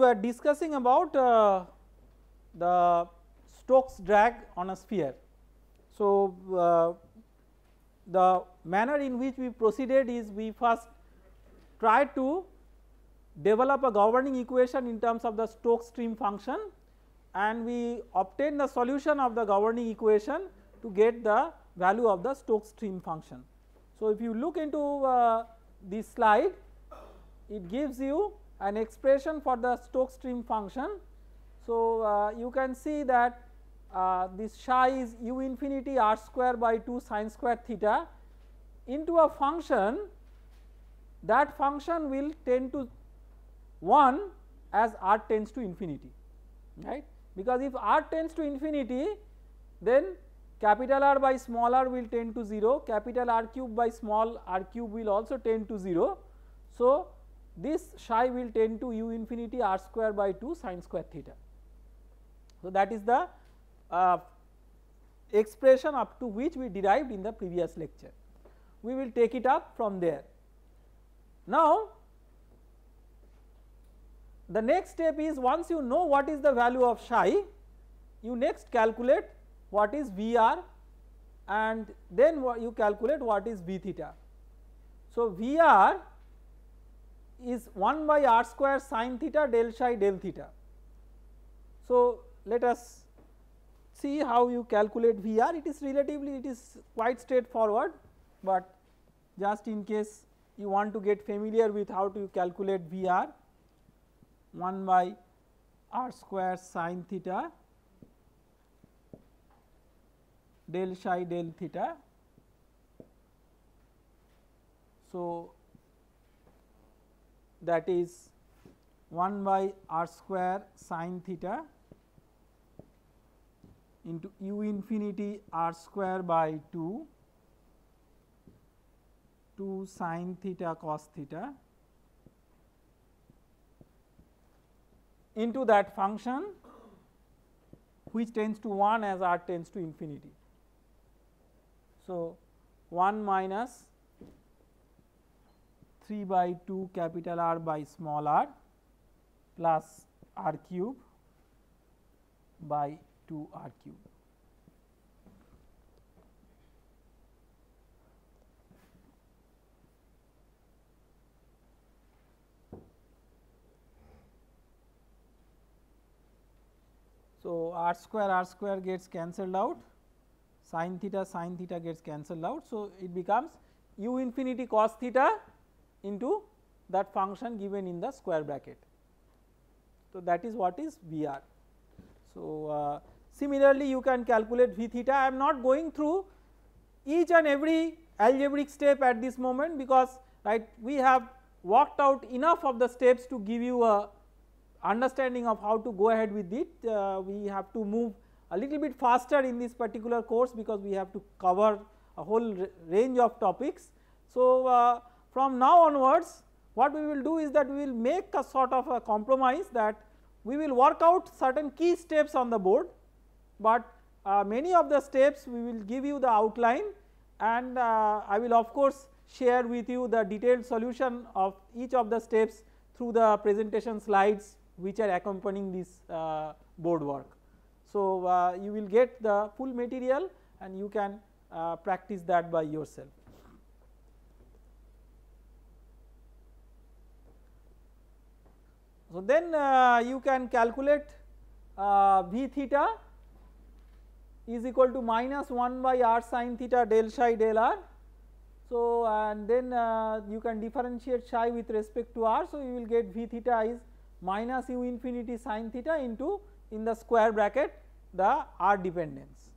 we were discussing about uh, the Stokes drag on a sphere. So, uh, the manner in which we proceeded is we first tried to develop a governing equation in terms of the Stokes stream function and we obtain the solution of the governing equation to get the value of the Stokes stream function. So, if you look into uh, this slide it gives you an expression for the Stokes stream function. So, uh, you can see that uh, this psi is u infinity r square by 2 sine square theta into a function that function will tend to 1 as r tends to infinity right because if r tends to infinity then capital R by small r will tend to 0 capital R cube by small r cube will also tend to 0. So, this psi will tend to u infinity r square by 2 sine square theta. So, that is the uh, expression up to which we derived in the previous lecture. We will take it up from there. Now, the next step is once you know what is the value of psi you next calculate what is Vr and then you calculate what is V theta. So, Vr is 1 by r square sine theta del psi del theta. So, let us see how you calculate Vr it is relatively it is quite straightforward, but just in case you want to get familiar with how to calculate Vr 1 by r square sine theta del psi del theta. So, that is 1 by r square sine theta into u infinity r square by 2 2 sine theta cos theta into that function which tends to 1 as r tends to infinity. So, 1 minus 3 by 2 capital R by small r plus r cube by 2 r cube. So, r square r square gets cancelled out sine theta sine theta gets cancelled out. So, it becomes u infinity cos theta into that function given in the square bracket. So, that is what is Vr. So, uh, similarly you can calculate V theta I am not going through each and every algebraic step at this moment because right we have worked out enough of the steps to give you a understanding of how to go ahead with it, uh, we have to move a little bit faster in this particular course because we have to cover a whole range of topics. So, uh, from now onwards what we will do is that we will make a sort of a compromise that we will work out certain key steps on the board, but uh, many of the steps we will give you the outline and uh, I will of course share with you the detailed solution of each of the steps through the presentation slides which are accompanying this uh, board work. So, uh, you will get the full material and you can uh, practice that by yourself. So, then uh, you can calculate uh, V theta is equal to minus 1 by r sine theta del psi del r. So, and then uh, you can differentiate psi with respect to r. So, you will get V theta is minus u infinity sine theta into in the square bracket the r dependence.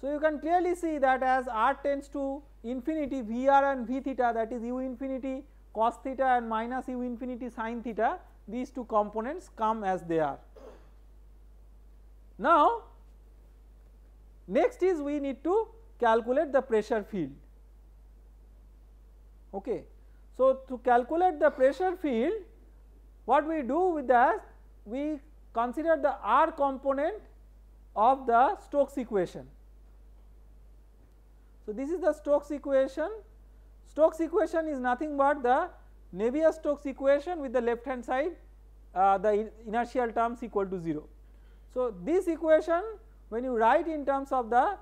So, you can clearly see that as r tends to infinity Vr and V theta that is u infinity cos theta and minus u infinity sine theta these two components come as they are. Now, next is we need to calculate the pressure field. Okay. So, to calculate the pressure field what we do with that we consider the R component of the Stokes equation. So, this is the Stokes equation Stokes equation is nothing but the Navier-Stokes equation with the left hand side uh, the inertial terms equal to 0. So, this equation when you write in terms of the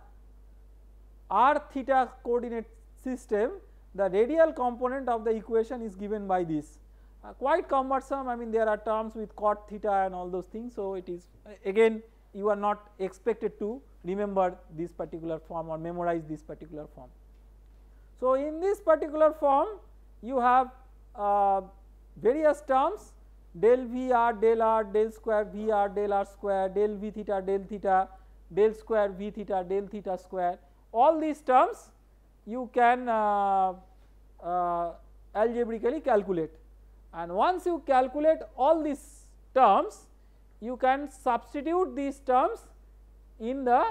r theta coordinate system the radial component of the equation is given by this uh, quite cumbersome I mean there are terms with cot theta and all those things. So, it is again you are not expected to remember this particular form or memorize this particular form. So, in this particular form you have uh, various terms del V r del r del square V r del r square del V theta del theta del square V theta del theta square all these terms you can uh, uh, algebraically calculate and once you calculate all these terms you can substitute these terms in the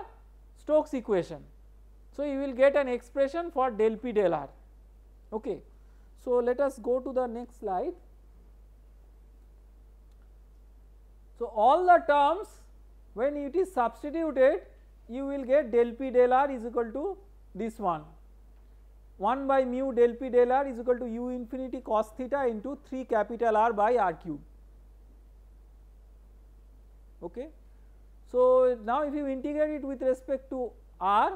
Stokes equation. So, you will get an expression for del p del r okay. So, let us go to the next slide. So, all the terms when it is substituted you will get del p del r is equal to this one 1 by mu del p del r is equal to u infinity cos theta into 3 capital R by r cube okay. So, now if you integrate it with respect to r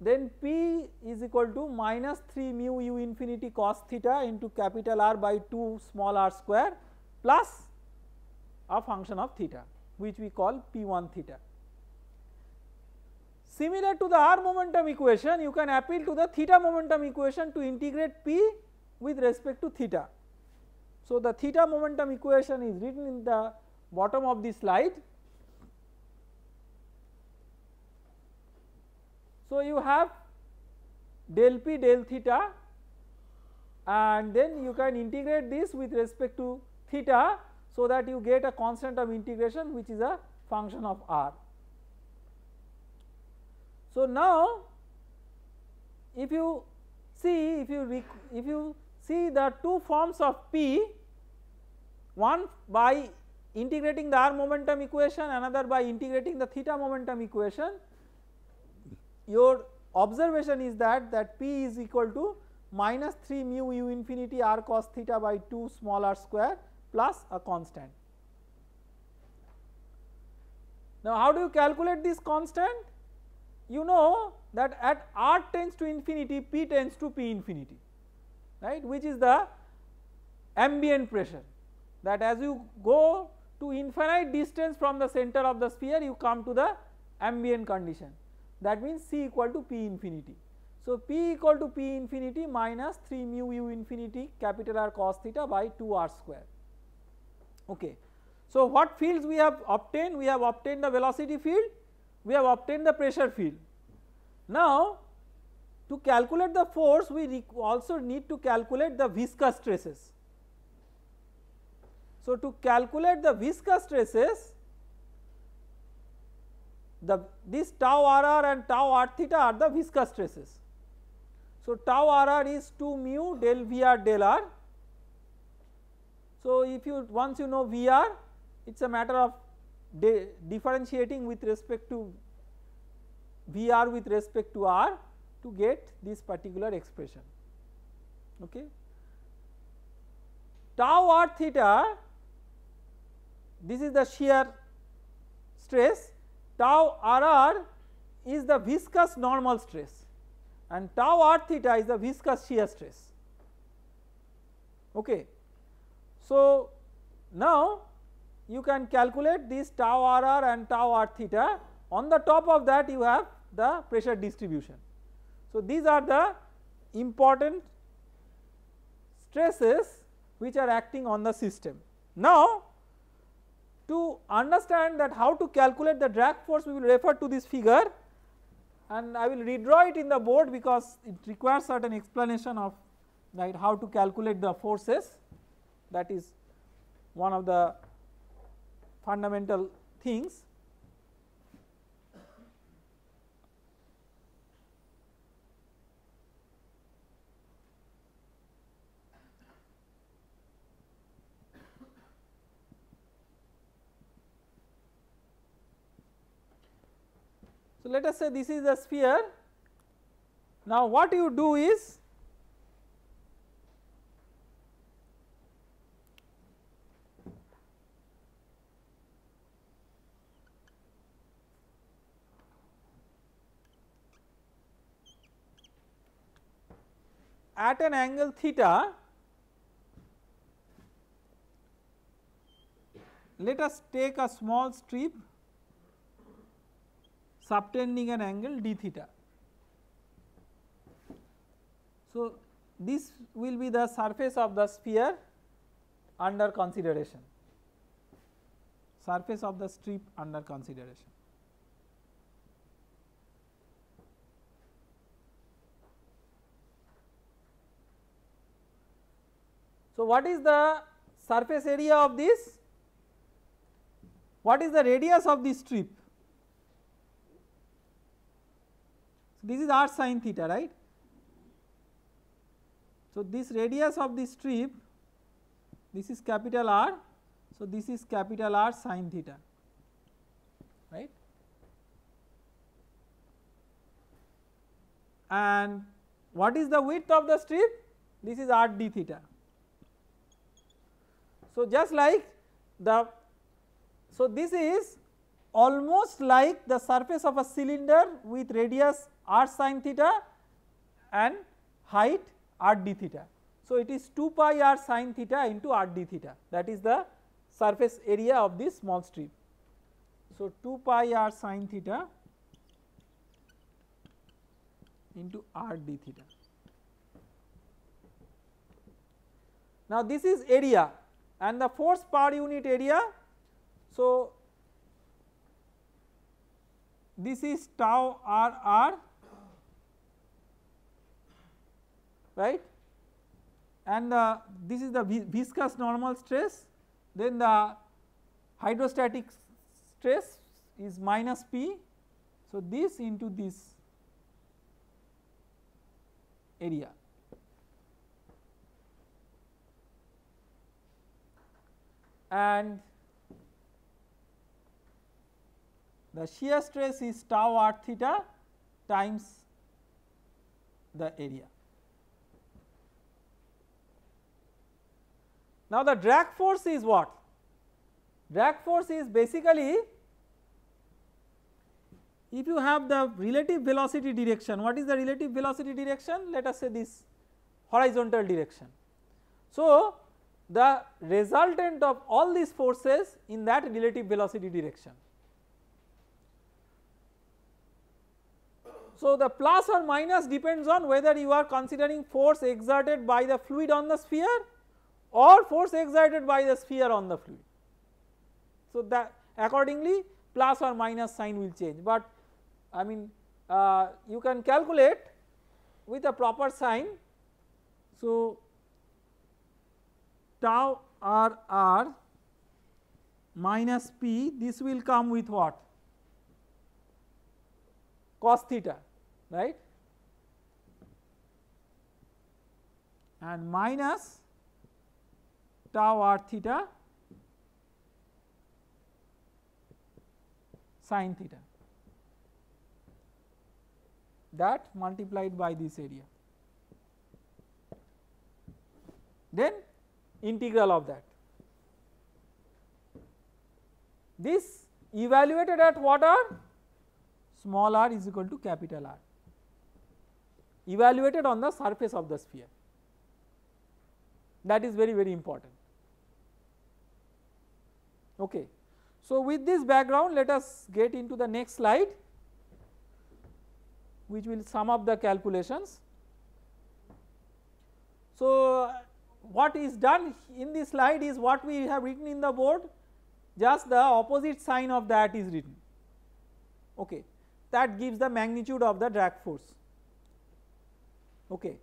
then p is equal to minus 3 mu u infinity cos theta into capital R by 2 small r square plus a function of theta which we call p1 theta. Similar to the r momentum equation you can appeal to the theta momentum equation to integrate p with respect to theta. So, the theta momentum equation is written in the bottom of the slide So, you have del p del theta and then you can integrate this with respect to theta so that you get a constant of integration which is a function of r. So, now if you see if you if you see the two forms of p one by integrating the r momentum equation another by integrating the theta momentum equation your observation is that that p is equal to minus 3 mu u infinity r cos theta by 2 small r square plus a constant. Now how do you calculate this constant? You know that at r tends to infinity p tends to p infinity right which is the ambient pressure that as you go to infinite distance from the center of the sphere you come to the ambient condition that means C equal to P infinity. So, P equal to P infinity minus 3 mu u infinity capital R cos theta by 2 r square. Okay. So, what fields we have obtained? We have obtained the velocity field, we have obtained the pressure field. Now, to calculate the force we also need to calculate the viscous stresses. So, to calculate the viscous stresses the this tau rr and tau r theta are the viscous stresses. So, tau rr is 2 mu del Vr del r. So, if you once you know Vr it is a matter of differentiating with respect to Vr with respect to r to get this particular expression okay. Tau r theta this is the shear stress tau rr is the viscous normal stress and tau r theta is the viscous shear stress okay. So now you can calculate this tau rr and tau r theta on the top of that you have the pressure distribution. So these are the important stresses which are acting on the system. Now to understand that how to calculate the drag force we will refer to this figure and I will redraw it in the board because it requires certain explanation of right how to calculate the forces. That is one of the fundamental things let us say this is a sphere. Now, what you do is at an angle theta let us take a small strip subtending an angle d theta. So, this will be the surface of the sphere under consideration, surface of the strip under consideration. So, what is the surface area of this? What is the radius of this strip? So, this is r sin theta right. So, this radius of the strip this is capital R. So, this is capital R sin theta right and what is the width of the strip this is r d theta so, just like the so this is almost like the surface of a cylinder with radius r sin theta and height r d theta. So, it is 2 pi r sin theta into r d theta that is the surface area of this small strip. So, 2 pi r sin theta into r d theta. Now, this is area and the force per unit area. So, this is tau r r right and uh, this is the viscous normal stress then the hydrostatic stress is minus p. So, this into this area and the shear stress is tau r theta times the area. Now the drag force is what? Drag force is basically if you have the relative velocity direction, what is the relative velocity direction? Let us say this horizontal direction. So the resultant of all these forces in that relative velocity direction. So, the plus or minus depends on whether you are considering force exerted by the fluid on the sphere or force exerted by the sphere on the fluid. So, that accordingly plus or minus sign will change, but I mean uh, you can calculate with a proper sign. So, tau r r minus p this will come with what cos theta right and minus tau r theta sin theta that multiplied by this area then integral of that. This evaluated at what r? Small r is equal to capital R evaluated on the surface of the sphere that is very very important. Okay. So, with this background let us get into the next slide which will sum up the calculations. So, what is done in this slide is what we have written in the board just the opposite sign of that is written okay that gives the magnitude of the drag force okay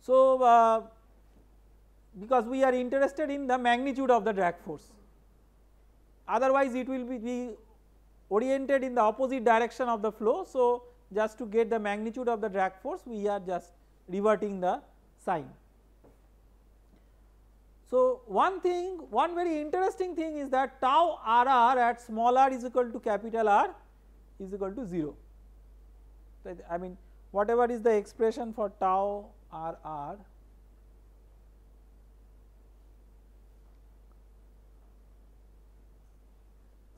so uh, because we are interested in the magnitude of the drag force otherwise it will be, be oriented in the opposite direction of the flow so just to get the magnitude of the drag force we are just reverting the sign. So, one thing one very interesting thing is that tau r r at small r is equal to capital R is equal to 0. I mean whatever is the expression for tau r r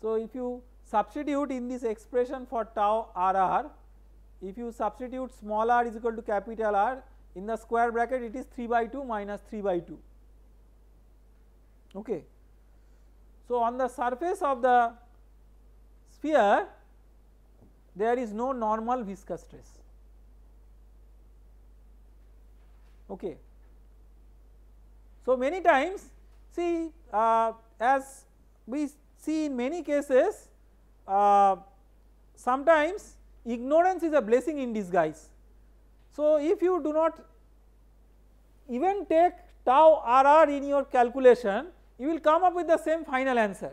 So, if you substitute in this expression for tau r r if you substitute small r is equal to capital R in the square bracket it is 3 by 2 minus 3 by 2 okay. So on the surface of the sphere there is no normal viscous stress okay. So many times see uh, as we see in many cases uh, sometimes ignorance is a blessing in disguise. So if you do not even take tau RR in your calculation you will come up with the same final answer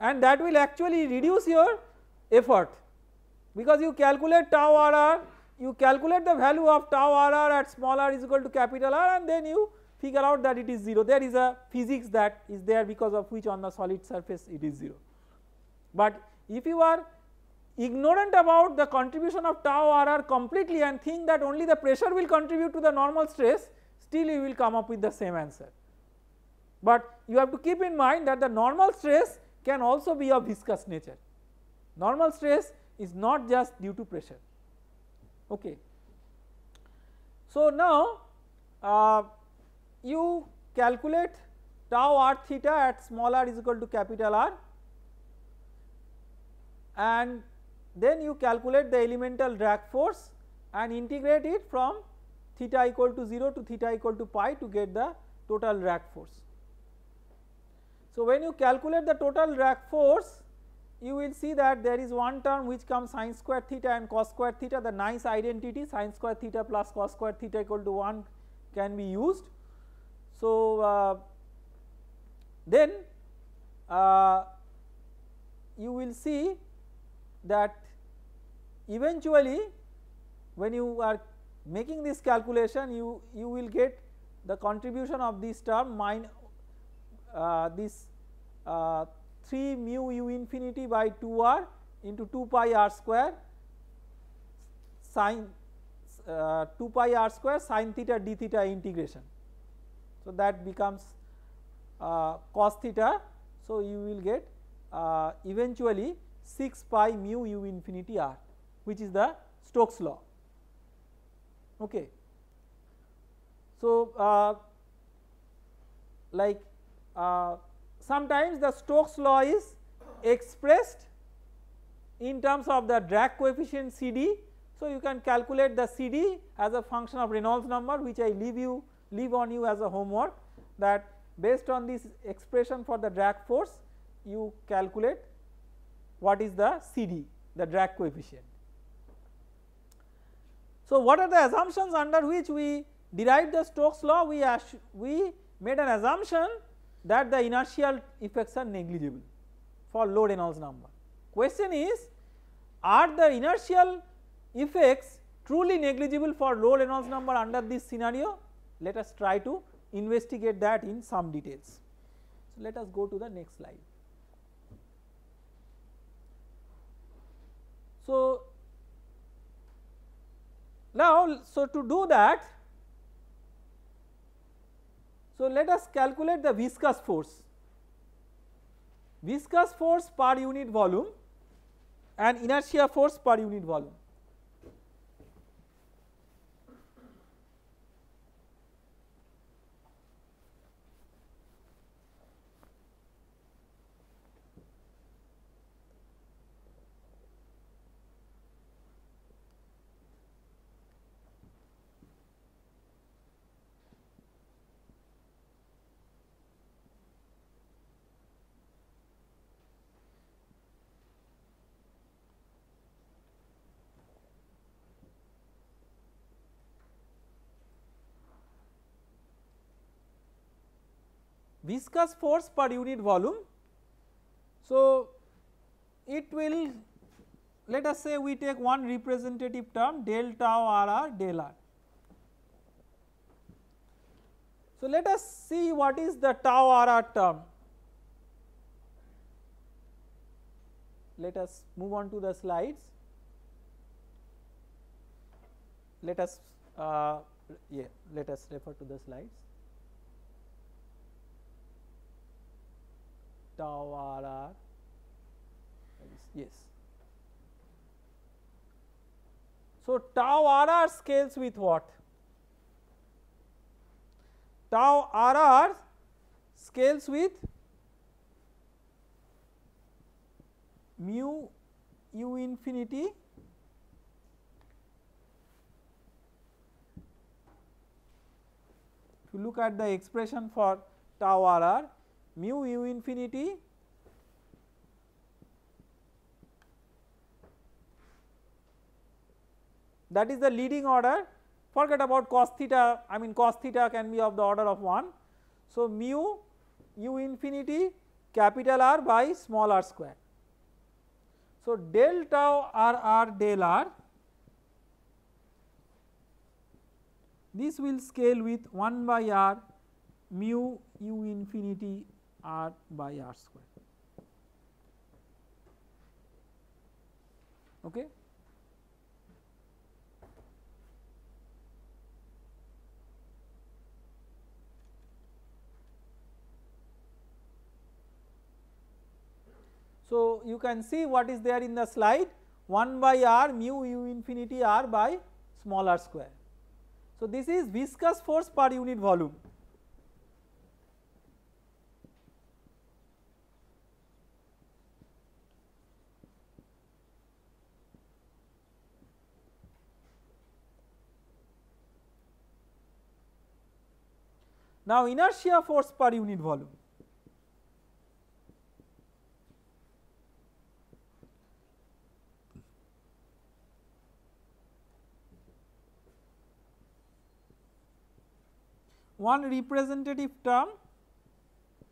and that will actually reduce your effort because you calculate tau RR you calculate the value of tau RR at small r is equal to capital R and then you figure out that it is 0 there is a physics that is there because of which on the solid surface it is 0. But if you are ignorant about the contribution of tau RR completely and think that only the pressure will contribute to the normal stress still you will come up with the same answer. But you have to keep in mind that the normal stress can also be of viscous nature. Normal stress is not just due to pressure. Okay. So now uh, you calculate tau r theta at small r is equal to capital R and then you calculate the elemental drag force and integrate it from theta equal to 0 to theta equal to pi to get the total drag force. So when you calculate the total drag force you will see that there is one term which comes sine square theta and cos square theta the nice identity sine square theta plus cos square theta equal to 1 can be used. So uh, then uh, you will see that eventually when you are making this calculation you, you will get the contribution of this term mine uh, this uh, 3 mu u infinity by 2 r into 2 pi r square sine uh, 2 pi r square sine theta d theta integration. So that becomes uh, cos theta. So you will get uh, eventually 6 pi mu u infinity r which is the Stokes law. Okay. So, uh, like uh, sometimes the Stokes law is expressed in terms of the drag coefficient CD. So, you can calculate the CD as a function of Reynolds number which I leave you leave on you as a homework that based on this expression for the drag force you calculate what is the CD the drag coefficient. So, what are the assumptions under which we derived the Stokes law? We, we made an assumption that the inertial effects are negligible for low Reynolds number. Question is are the inertial effects truly negligible for low Reynolds number under this scenario? Let us try to investigate that in some details. So, let us go to the next slide. So, now, so to do that, so let us calculate the viscous force. Viscous force per unit volume and inertia force per unit volume. Viscous force per unit volume. So, it will let us say we take one representative term del tau r r del r. So, let us see what is the tau r r term. Let us move on to the slides. Let us uh, yeah, let us refer to the slides. Tau r r yes. So, tau RR scales with what? Tau RR scales with mu u infinity if you look at the expression for tau RR mu u infinity that is the leading order forget about cos theta I mean cos theta can be of the order of 1. So, mu u infinity capital R by small r square. So, del tau r r del r this will scale with 1 by r mu u infinity r by r square. Okay. So, you can see what is there in the slide 1 by r mu u infinity r by small r square. So, this is viscous force per unit volume. Now, inertia force per unit volume. one representative term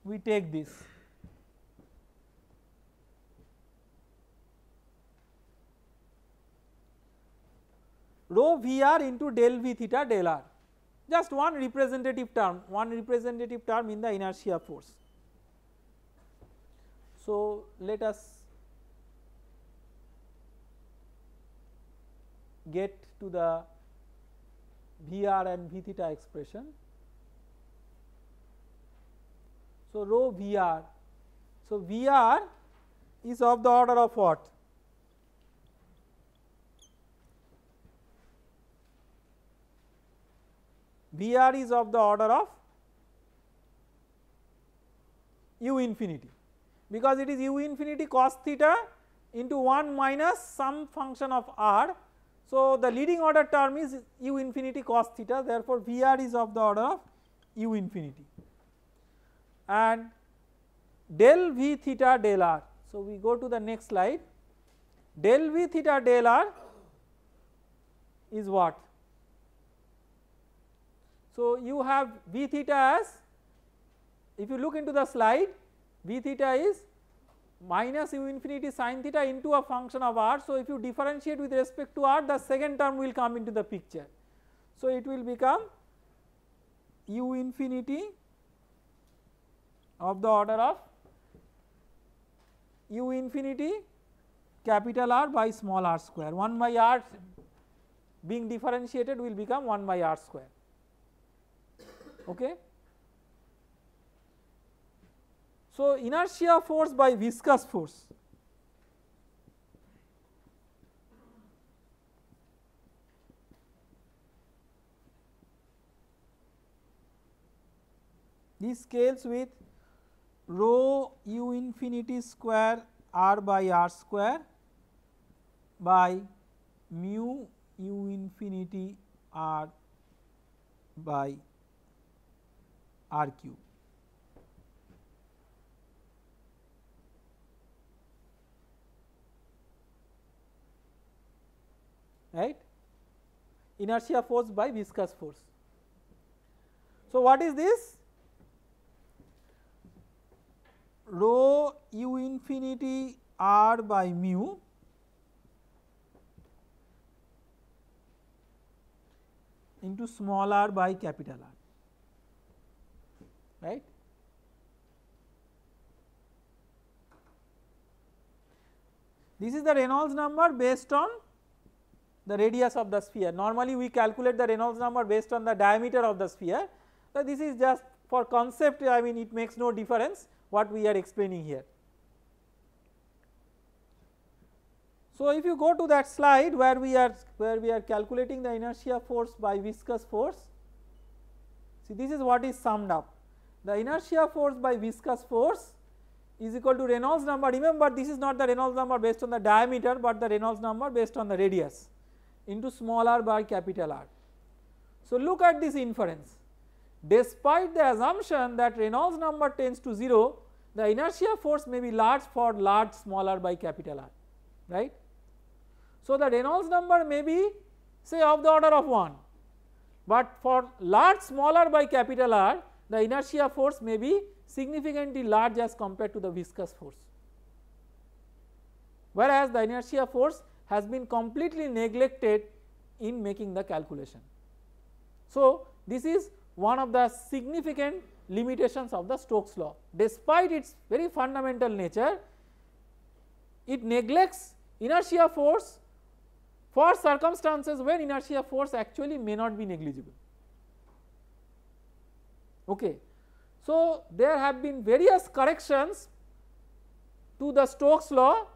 we take this rho Vr into del V theta del R just one representative term one representative term in the inertia force. So, let us get to the Vr and V theta expression. So, rho Vr. So, Vr is of the order of what? Vr is of the order of u infinity because it is u infinity cos theta into 1 minus some function of r. So, the leading order term is u infinity cos theta therefore, Vr is of the order of u infinity and del v theta del r. So, we go to the next slide del v theta del r is what? So, you have v theta as if you look into the slide v theta is minus u infinity sine theta into a function of r. So, if you differentiate with respect to r the second term will come into the picture. So, it will become u infinity of the order of u infinity capital R by small r square 1 by r being differentiated will become 1 by r square. Okay. So, inertia force by viscous force this scales with rho u infinity square r by r square by mu u infinity r by r cube. right inertia force by viscous force. So, what is this? rho u infinity r by mu into small r by capital R right. This is the Reynolds number based on the radius of the sphere normally we calculate the Reynolds number based on the diameter of the sphere. So, this is just for concept I mean it makes no difference what we are explaining here. So, if you go to that slide where we are where we are calculating the inertia force by viscous force, see this is what is summed up. The inertia force by viscous force is equal to Reynolds number. Remember this is not the Reynolds number based on the diameter, but the Reynolds number based on the radius into small r by capital R. So, look at this inference. Despite the assumption that Reynolds number tends to 0, the inertia force may be large for large smaller by capital R, right. So, the Reynolds number may be say of the order of 1, but for large smaller by capital R the inertia force may be significantly large as compared to the viscous force, whereas the inertia force has been completely neglected in making the calculation. So, this is one of the significant limitations of the Stokes law despite its very fundamental nature it neglects inertia force for circumstances when inertia force actually may not be negligible. Okay. So, there have been various corrections to the Stokes law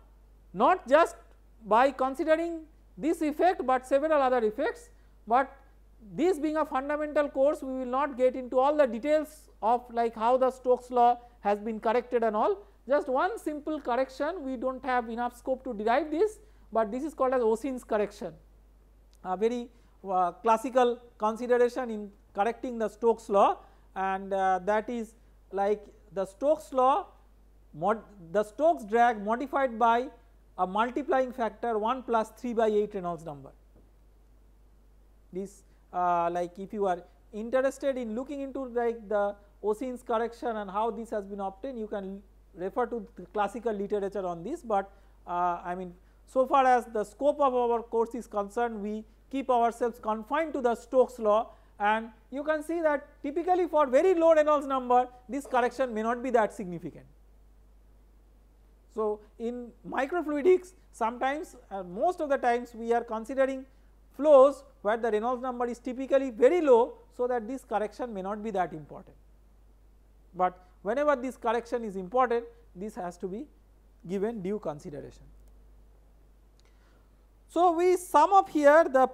not just by considering this effect, but several other effects, but this being a fundamental course we will not get into all the details of like how the Stokes law has been corrected and all. Just one simple correction we do not have enough scope to derive this but this is called as Oseen's correction. A very uh, classical consideration in correcting the Stokes law and uh, that is like the Stokes law the Stokes drag modified by a multiplying factor 1 plus 3 by 8 Reynolds number. This uh, like if you are interested in looking into like the Oseen's correction and how this has been obtained you can refer to classical literature on this but uh, I mean so far as the scope of our course is concerned we keep ourselves confined to the Stokes law and you can see that typically for very low Reynolds number this correction may not be that significant. So, in microfluidics sometimes uh, most of the times we are considering flows where the Reynolds number is typically very low so that this correction may not be that important. But whenever this correction is important this has to be given due consideration. So, we sum up here the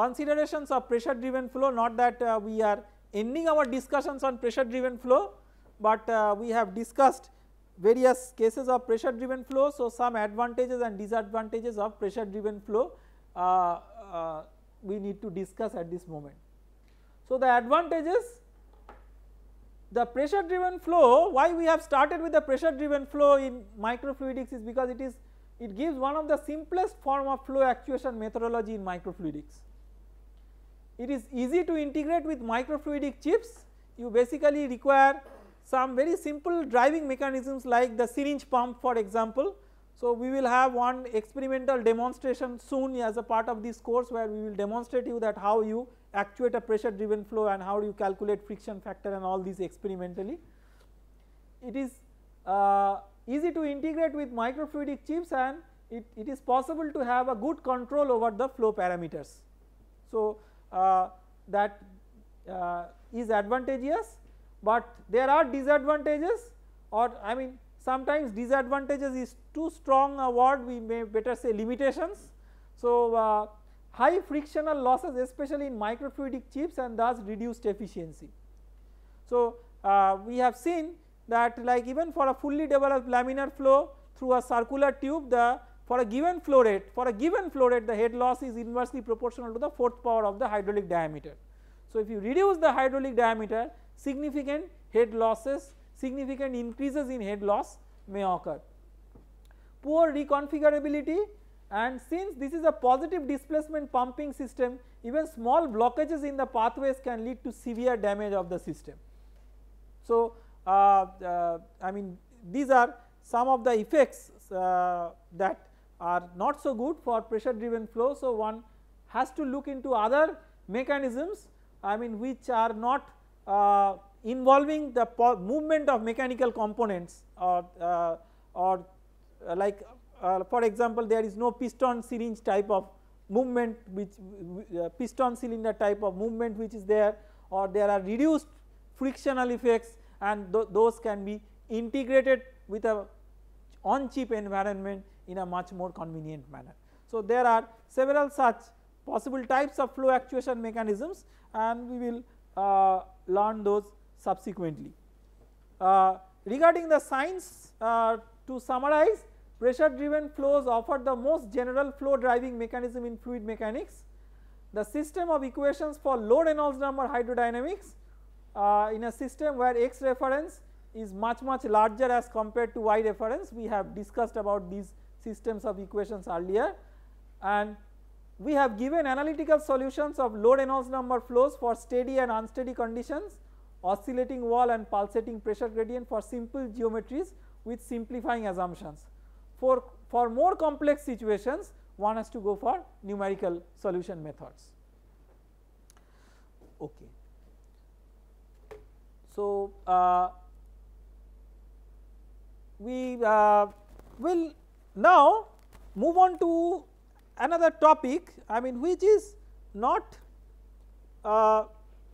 considerations of pressure driven flow not that uh, we are ending our discussions on pressure driven flow, but uh, we have discussed various cases of pressure driven flow. So, some advantages and disadvantages of pressure driven flow uh, uh, we need to discuss at this moment. So, the advantages the pressure driven flow why we have started with the pressure driven flow in microfluidics is because it is it gives one of the simplest form of flow actuation methodology in microfluidics. It is easy to integrate with microfluidic chips you basically require some very simple driving mechanisms like the syringe pump for example. So, we will have one experimental demonstration soon as a part of this course where we will demonstrate you that how you actuate a pressure driven flow and how you calculate friction factor and all these experimentally. It is uh, easy to integrate with microfluidic chips and it, it is possible to have a good control over the flow parameters. So, that uh, is advantageous but there are disadvantages or I mean sometimes disadvantages is too strong a word we may better say limitations. So, uh, high frictional losses especially in microfluidic chips and thus reduced efficiency. So, uh, we have seen that like even for a fully developed laminar flow through a circular tube the for a given flow rate for a given flow rate the head loss is inversely proportional to the fourth power of the hydraulic diameter. So, if you reduce the hydraulic diameter significant head losses, significant increases in head loss may occur. Poor reconfigurability and since this is a positive displacement pumping system even small blockages in the pathways can lead to severe damage of the system. So, uh, uh, I mean these are some of the effects uh, that are not so good for pressure driven flow. So, one has to look into other mechanisms I mean which are not uh, involving the movement of mechanical components or, uh, or uh, like for example there is no piston syringe type of movement which piston cylinder type of movement which is there or there are reduced frictional effects and th those can be integrated with a on chip environment in a much more convenient manner. So, there are several such possible types of flow actuation mechanisms and we will uh, learn those subsequently. Uh, regarding the science uh, to summarize pressure driven flows offer the most general flow driving mechanism in fluid mechanics. The system of equations for low Reynolds number hydrodynamics uh, in a system where x reference is much much larger as compared to y reference we have discussed about these systems of equations earlier and we have given analytical solutions of low Reynolds number flows for steady and unsteady conditions, oscillating wall and pulsating pressure gradient for simple geometries with simplifying assumptions. For, for more complex situations one has to go for numerical solution methods. Okay. So, uh, we uh, will now move on to another topic I mean which is not uh,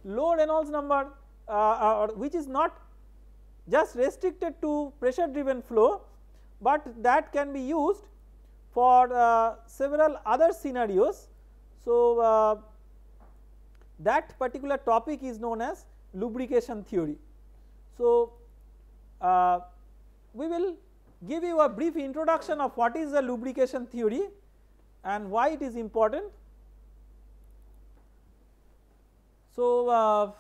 low Reynolds number uh, uh, or which is not just restricted to pressure driven flow, but that can be used for uh, several other scenarios. So, uh, that particular topic is known as lubrication theory. So, uh, we will give you a brief introduction of what is the lubrication theory and why it is important. So, uh,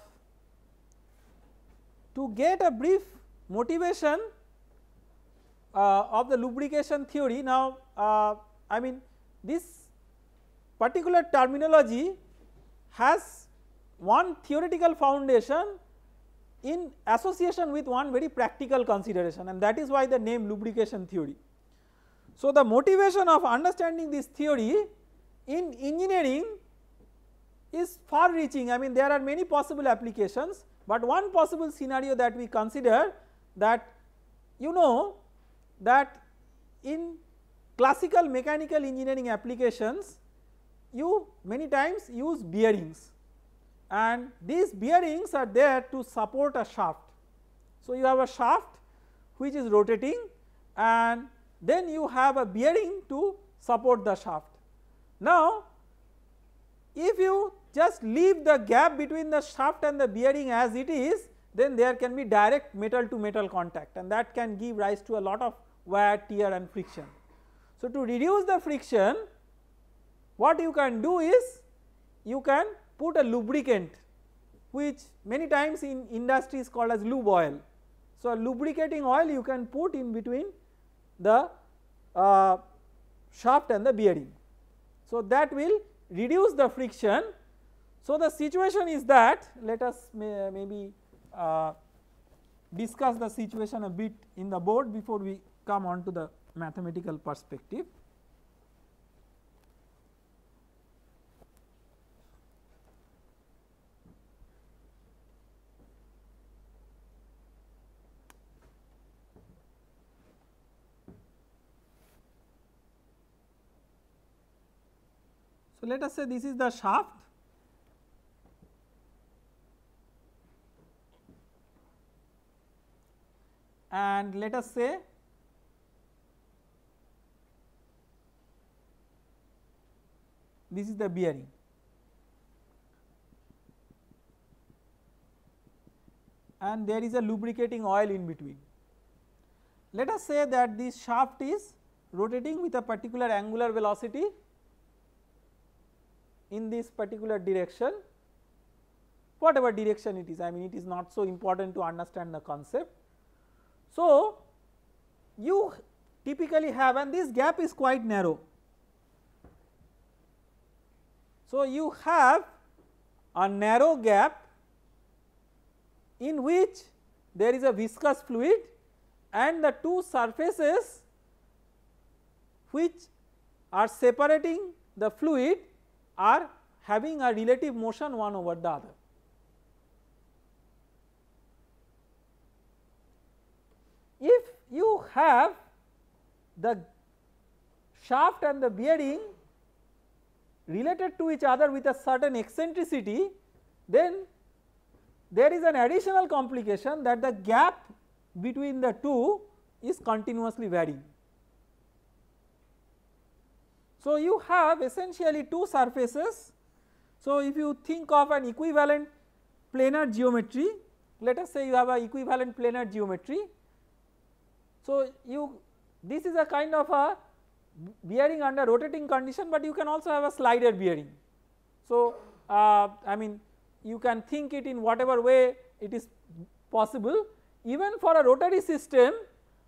to get a brief motivation uh, of the lubrication theory now uh, I mean this particular terminology has one theoretical foundation in association with one very practical consideration and that is why the name lubrication theory. So, the motivation of understanding this theory in engineering is far reaching I mean there are many possible applications, but one possible scenario that we consider that you know that in classical mechanical engineering applications you many times use bearings and these bearings are there to support a shaft. So, you have a shaft which is rotating and then you have a bearing to support the shaft. Now, if you just leave the gap between the shaft and the bearing as it is then there can be direct metal to metal contact and that can give rise to a lot of wear, tear and friction. So, to reduce the friction what you can do is you can put a lubricant which many times in industry is called as lube oil. So, a lubricating oil you can put in between the uh, shaft and the bearing. So, that will reduce the friction. So, the situation is that let us may, maybe uh, discuss the situation a bit in the board before we come on to the mathematical perspective. So, let us say this is the shaft and let us say this is the bearing. and there is a lubricating oil in between. Let us say that this shaft is rotating with a particular angular velocity in this particular direction whatever direction it is I mean it is not so important to understand the concept. So, you typically have and this gap is quite narrow. So, you have a narrow gap in which there is a viscous fluid and the two surfaces which are separating the fluid are having a relative motion one over the other. If you have the shaft and the bearing related to each other with a certain eccentricity, then there is an additional complication that the gap between the two is continuously varying. So you have essentially two surfaces. So if you think of an equivalent planar geometry, let us say you have a equivalent planar geometry. So you this is a kind of a bearing under rotating condition but you can also have a slider bearing. So uh, I mean you can think it in whatever way it is possible even for a rotary system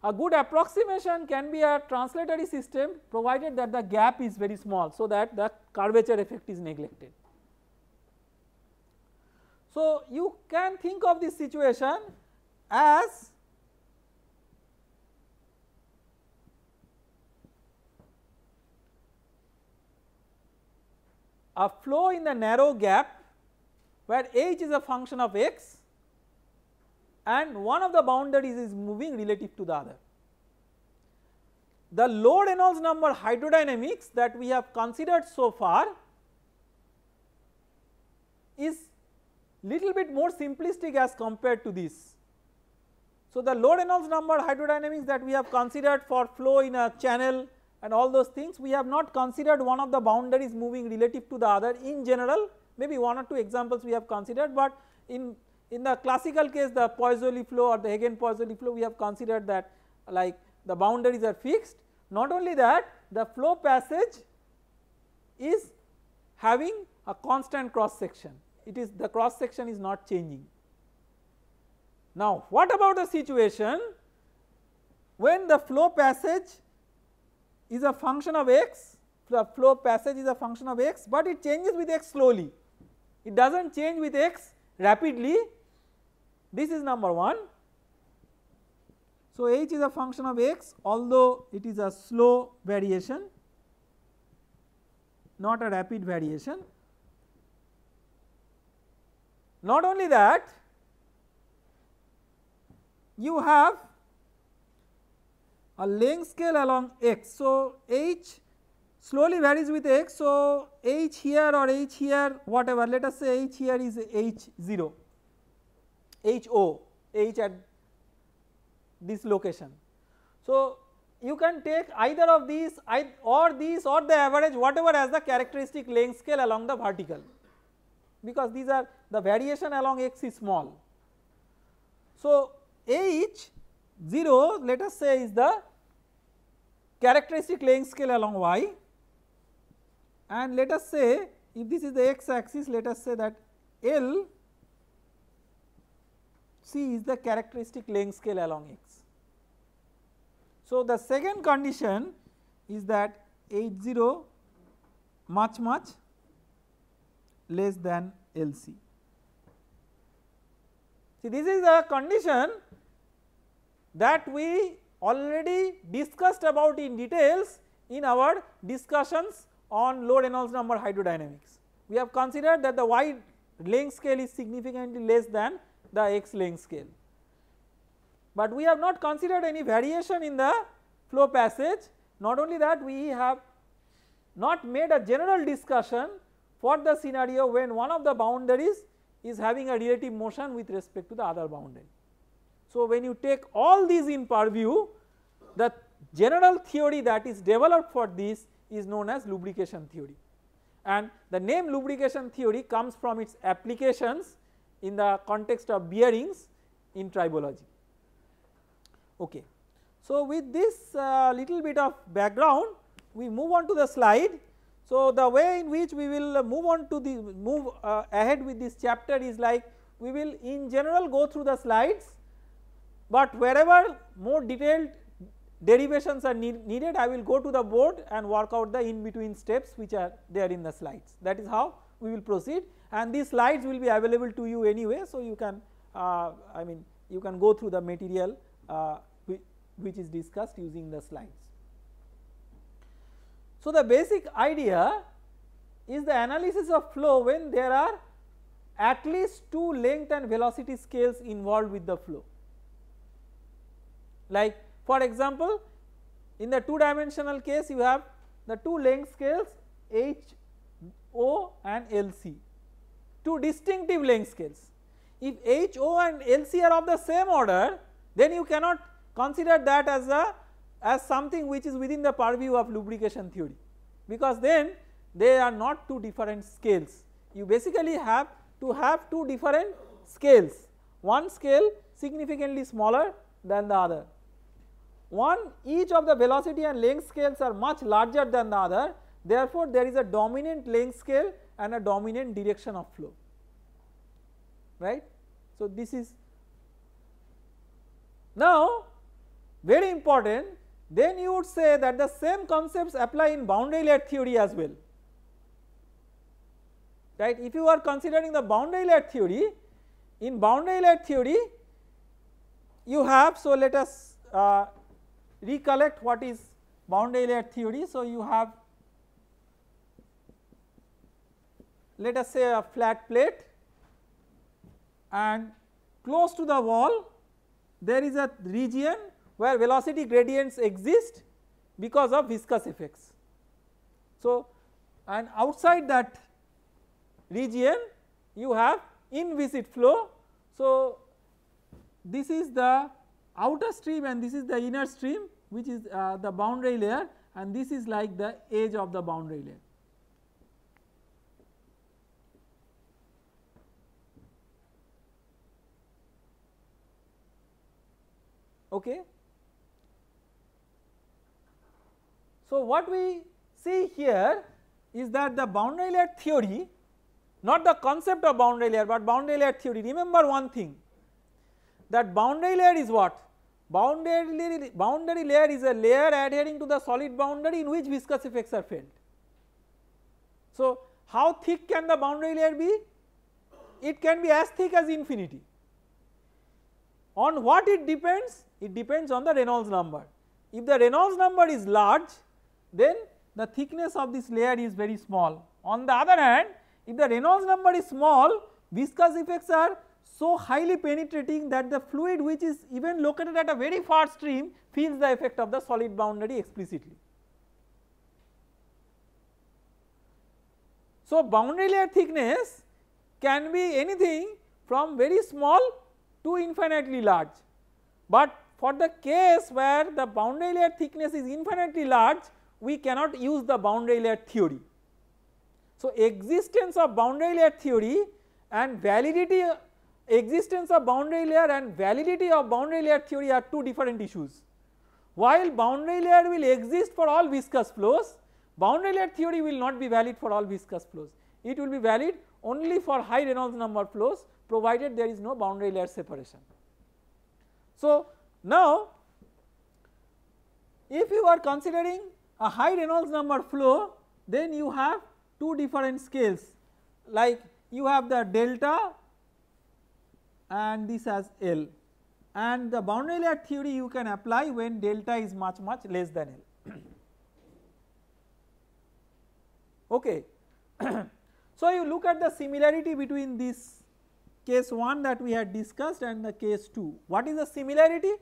a good approximation can be a translatory system provided that the gap is very small so that the curvature effect is neglected. So you can think of this situation as a flow in the narrow gap where h is a function of x and one of the boundaries is moving relative to the other. The low Reynolds number hydrodynamics that we have considered so far is little bit more simplistic as compared to this. So, the low Reynolds number hydrodynamics that we have considered for flow in a channel and all those things we have not considered one of the boundaries moving relative to the other in general maybe one or two examples we have considered but in in the classical case the Poiseuille flow or the Hagen-Poiseuille flow we have considered that like the boundaries are fixed. Not only that the flow passage is having a constant cross section it is the cross section is not changing. Now what about the situation when the flow passage is a function of x the flow passage is a function of x but it changes with x slowly it does not change with x rapidly this is number 1. So, h is a function of x although it is a slow variation not a rapid variation. Not only that you have a length scale along x. So, h slowly varies with x. So, h here or h here whatever let us say h here is h 0 H O H at this location. So you can take either of these or these or the average whatever as the characteristic length scale along the vertical because these are the variation along x is small. So H 0 let us say is the characteristic length scale along y and let us say if this is the x axis let us say that L C is the characteristic length scale along x. So, the second condition is that H 0 much much less than L C. See this is a condition that we already discussed about in details in our discussions on low Reynolds number hydrodynamics. We have considered that the y length scale is significantly less than the x length scale. But we have not considered any variation in the flow passage not only that we have not made a general discussion for the scenario when one of the boundaries is having a relative motion with respect to the other boundary. So when you take all these in purview the general theory that is developed for this is known as lubrication theory and the name lubrication theory comes from its applications in the context of bearings in tribology. Okay. So, with this uh, little bit of background we move on to the slide. So, the way in which we will move on to the move uh, ahead with this chapter is like we will in general go through the slides, but wherever more detailed derivations are need, needed I will go to the board and work out the in between steps which are there in the slides that is how we will proceed and these slides will be available to you anyway. So, you can uh, I mean you can go through the material uh, which is discussed using the slides. So, the basic idea is the analysis of flow when there are at least two length and velocity scales involved with the flow. Like for example, in the two dimensional case you have the two length scales H O and L C two distinctive length scales. If H O and L C are of the same order then you cannot consider that as a as something which is within the purview of lubrication theory because then they are not two different scales. You basically have to have two different scales, one scale significantly smaller than the other. One each of the velocity and length scales are much larger than the other therefore, there is a dominant length scale and a dominant direction of flow right. So, this is now very important then you would say that the same concepts apply in boundary layer theory as well right. If you are considering the boundary layer theory in boundary layer theory you have so let us uh, recollect what is boundary layer theory. So, you have let us say a flat plate and close to the wall there is a region where velocity gradients exist because of viscous effects. So, and outside that region you have inviscid flow. So, this is the outer stream and this is the inner stream which is uh, the boundary layer and this is like the edge of the boundary layer. Okay. So, what we see here is that the boundary layer theory not the concept of boundary layer but boundary layer theory remember one thing that boundary layer is what boundary, layer, boundary layer is a layer adhering to the solid boundary in which viscous effects are felt. So, how thick can the boundary layer be? It can be as thick as infinity. On what it depends? It depends on the Reynolds number. If the Reynolds number is large then the thickness of this layer is very small. On the other hand if the Reynolds number is small viscous effects are so highly penetrating that the fluid which is even located at a very far stream feels the effect of the solid boundary explicitly. So, boundary layer thickness can be anything from very small to infinitely large, but for the case where the boundary layer thickness is infinitely large we cannot use the boundary layer theory. So, existence of boundary layer theory and validity existence of boundary layer and validity of boundary layer theory are two different issues. While boundary layer will exist for all viscous flows, boundary layer theory will not be valid for all viscous flows. It will be valid only for high Reynolds number flows provided there is no boundary layer separation. So, now if you are considering a high Reynolds number flow then you have two different scales like you have the delta and this as L and the boundary layer theory you can apply when delta is much much less than L. okay. so, you look at the similarity between this case 1 that we had discussed and the case 2. What is the similarity?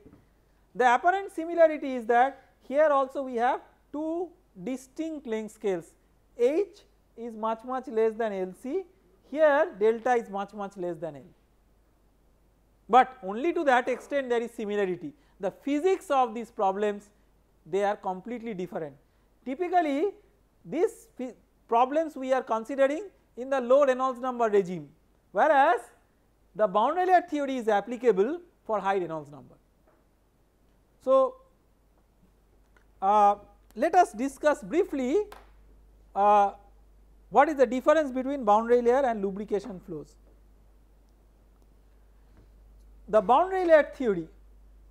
The apparent similarity is that here also we have two distinct length scales H is much much less than LC here delta is much much less than L but only to that extent there is similarity. The physics of these problems they are completely different. Typically these problems we are considering in the low Reynolds number regime whereas the boundary layer theory is applicable for high Reynolds number. So, uh, let us discuss briefly uh, what is the difference between boundary layer and lubrication flows the boundary layer theory.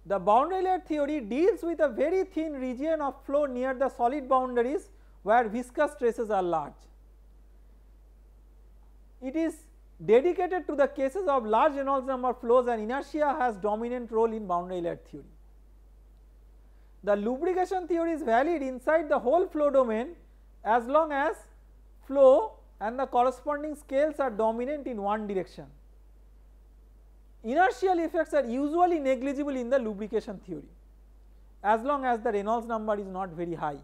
The boundary layer theory deals with a very thin region of flow near the solid boundaries where viscous stresses are large. It is dedicated to the cases of large Reynolds number flows and inertia has dominant role in boundary layer theory. The lubrication theory is valid inside the whole flow domain as long as flow and the corresponding scales are dominant in one direction. Inertial effects are usually negligible in the lubrication theory as long as the Reynolds number is not very high.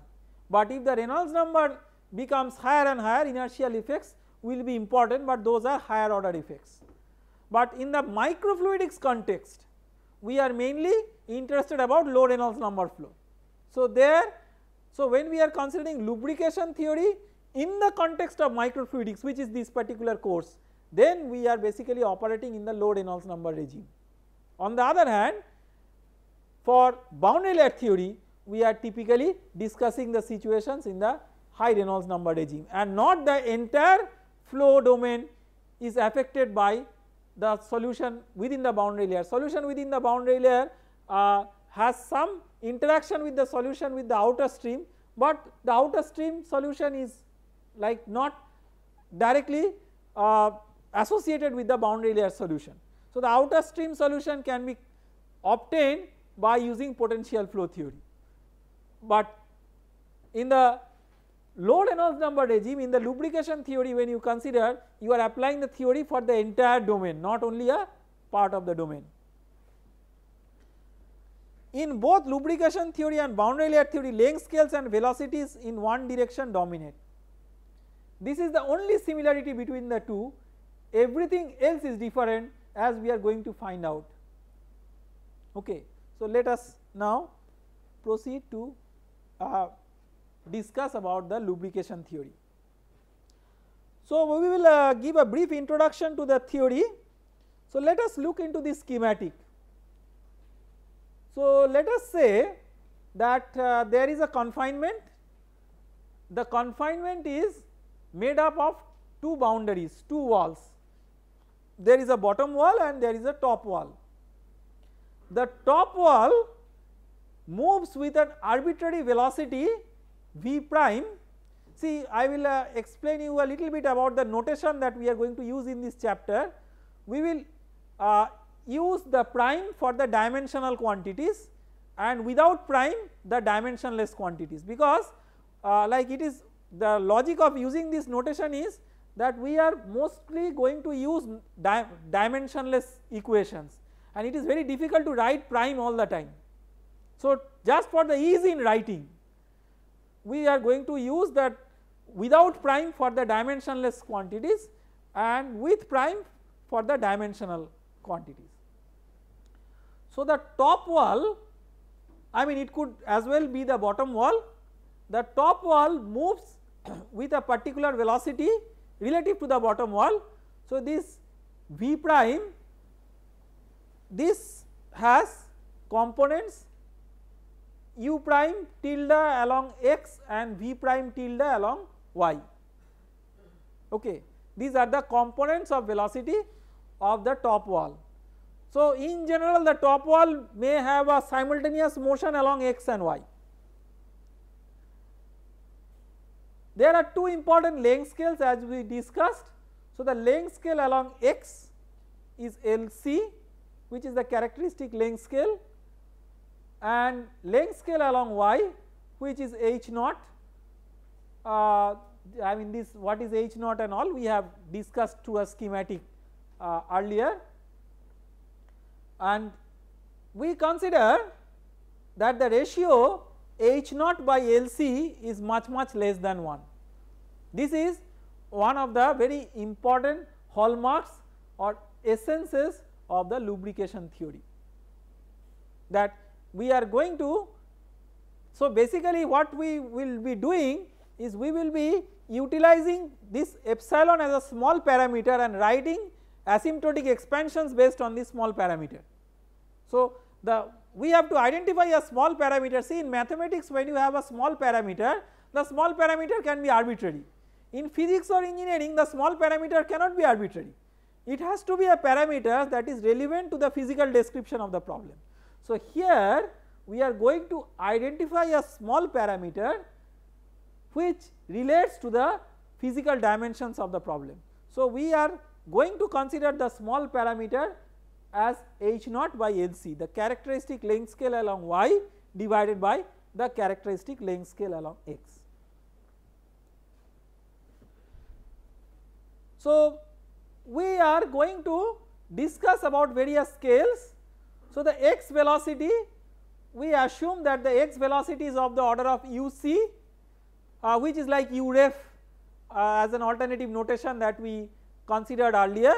But if the Reynolds number becomes higher and higher inertial effects will be important but those are higher order effects. But in the microfluidics context we are mainly interested about low Reynolds number flow. So there So, when we are considering lubrication theory in the context of microfluidics which is this particular course then we are basically operating in the low Reynolds number regime. On the other hand for boundary layer theory we are typically discussing the situations in the high Reynolds number regime and not the entire flow domain is affected by the solution within the boundary layer. Solution within the boundary layer uh, has some interaction with the solution with the outer stream, but the outer stream solution is like not directly uh, associated with the boundary layer solution. So, the outer stream solution can be obtained by using potential flow theory, but in the low Reynolds number regime in the lubrication theory when you consider you are applying the theory for the entire domain not only a part of the domain. In both lubrication theory and boundary layer theory length scales and velocities in one direction dominate. This is the only similarity between the two everything else is different as we are going to find out. Okay. So, let us now proceed to uh, discuss about the lubrication theory. So, we will uh, give a brief introduction to the theory. So, let us look into this schematic. So, let us say that uh, there is a confinement, the confinement is made up of two boundaries, two walls. There is a bottom wall and there is a top wall. The top wall moves with an arbitrary velocity v prime. See I will uh, explain you a little bit about the notation that we are going to use in this chapter. We will uh, use the prime for the dimensional quantities and without prime the dimensionless quantities because uh, like it is the logic of using this notation is that we are mostly going to use di dimensionless equations and it is very difficult to write prime all the time. So, just for the ease in writing we are going to use that without prime for the dimensionless quantities and with prime for the dimensional quantities. So, the top wall I mean it could as well be the bottom wall the top wall moves with a particular velocity relative to the bottom wall. So, this V prime this has components u prime tilde along x and v prime tilde along y okay these are the components of velocity of the top wall. So, in general the top wall may have a simultaneous motion along x and y. There are two important length scales as we discussed. So, the length scale along x is LC which is the characteristic length scale and length scale along y which is h naught uh, I mean this what is h naught and all we have discussed through a schematic uh, earlier and we consider that the ratio h naught by LC is much much less than 1. This is one of the very important hallmarks or essences of the lubrication theory that we are going to so basically what we will be doing is we will be utilizing this epsilon as a small parameter and writing asymptotic expansions based on this small parameter. So the we have to identify a small parameter see in mathematics when you have a small parameter the small parameter can be arbitrary in physics or engineering the small parameter cannot be arbitrary it has to be a parameter that is relevant to the physical description of the problem. So, here we are going to identify a small parameter which relates to the physical dimensions of the problem. So, we are going to consider the small parameter as h naught by LC the characteristic length scale along y divided by the characteristic length scale along x. So, we are going to discuss about various scales so, the x velocity we assume that the x velocity is of the order of uc uh, which is like u ref uh, as an alternative notation that we considered earlier,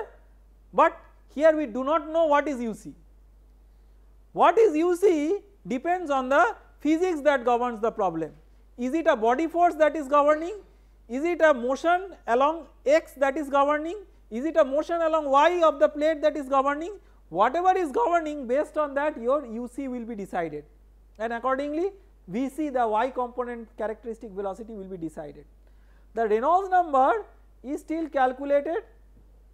but here we do not know what is uc. What is uc depends on the physics that governs the problem. is it a body force that is governing, is it a motion along x that is governing, is it a motion along y of the plate that is governing, whatever is governing based on that your UC will be decided and accordingly Vc the y component characteristic velocity will be decided. The Reynolds number is still calculated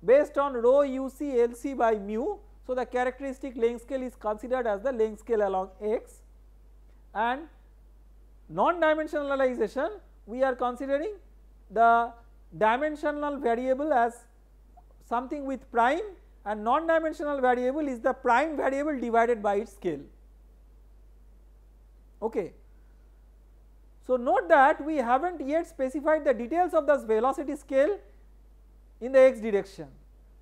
based on rho uc lc by mu. So, the characteristic length scale is considered as the length scale along x and non-dimensionalization we are considering the dimensional variable as something with prime and non-dimensional variable is the prime variable divided by its scale. Okay. So, note that we have not yet specified the details of this velocity scale in the x direction.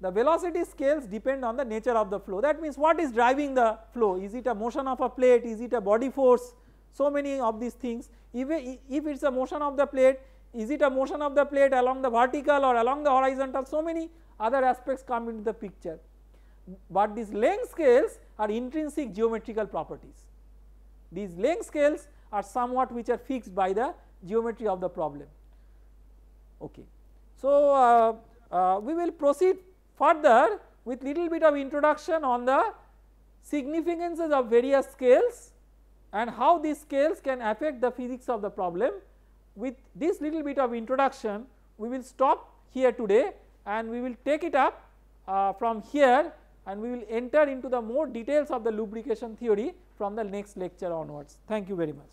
The velocity scales depend on the nature of the flow that means what is driving the flow is it a motion of a plate is it a body force so many of these things if, if it is a motion of the plate is it a motion of the plate along the vertical or along the horizontal? So many other aspects come into the picture. But these length scales are intrinsic geometrical properties. These length scales are somewhat which are fixed by the geometry of the problem. Okay. So uh, uh, we will proceed further with little bit of introduction on the significances of various scales and how these scales can affect the physics of the problem. With this little bit of introduction we will stop here today and we will take it up uh, from here and we will enter into the more details of the lubrication theory from the next lecture onwards. Thank you very much.